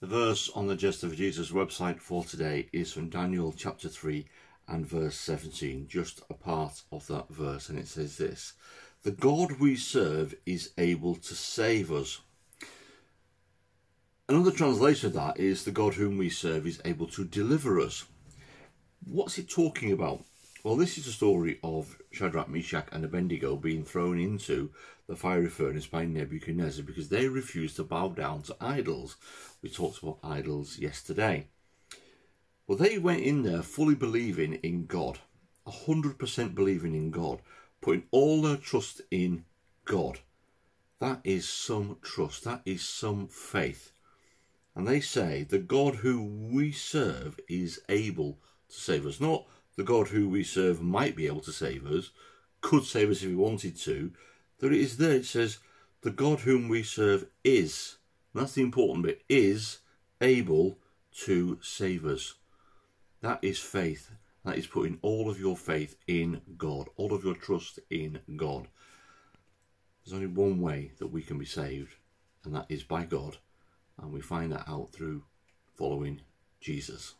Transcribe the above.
The verse on the Jester for Jesus website for today is from Daniel chapter 3 and verse 17, just a part of that verse, and it says this The God we serve is able to save us. Another translation of that is The God whom we serve is able to deliver us. What's it talking about? Well, this is a story of Shadrach, Meshach, and Abednego being thrown into the fiery furnace by Nebuchadnezzar because they refused to bow down to idols. We talked about idols yesterday. Well, they went in there fully believing in God, 100% believing in God, putting all their trust in God. That is some trust, that is some faith. And they say the God who we serve is able to save us. Not the God who we serve might be able to save us, could save us if he wanted to. There it is there, it says, the God whom we serve is, that's the important bit, is able to save us. That is faith. That is putting all of your faith in God, all of your trust in God. There's only one way that we can be saved, and that is by God. And we find that out through following Jesus.